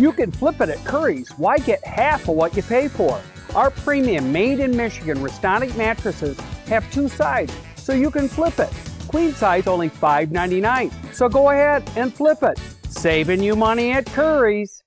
You can flip it at Currie's. Why get half of what you pay for? Our premium made in Michigan Restonic mattresses have two sides, so you can flip it. Queen size only $5.99. So go ahead and flip it. Saving you money at Currie's.